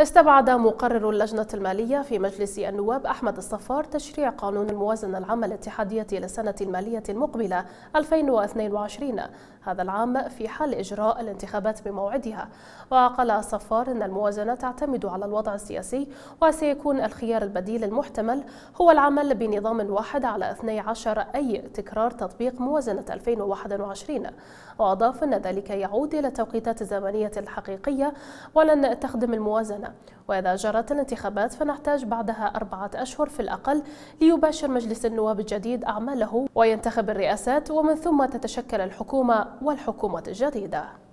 استبعد مقرر اللجنة المالية في مجلس النواب أحمد الصفار تشريع قانون الموازنة العامة الاتحادية للسنة المالية المقبلة 2022 هذا العام في حال إجراء الانتخابات بموعدها. وقال الصفار أن الموازنة تعتمد على الوضع السياسي وسيكون الخيار البديل المحتمل هو العمل بنظام واحد على 12 أي تكرار تطبيق موازنة 2021 وأضاف أن ذلك يعود إلى التوقيتات الزمنية الحقيقية ولن تخدم الموازنة. وإذا جرت الانتخابات فنحتاج بعدها أربعة أشهر في الأقل ليباشر مجلس النواب الجديد أعماله وينتخب الرئاسات ومن ثم تتشكل الحكومة والحكومة الجديدة.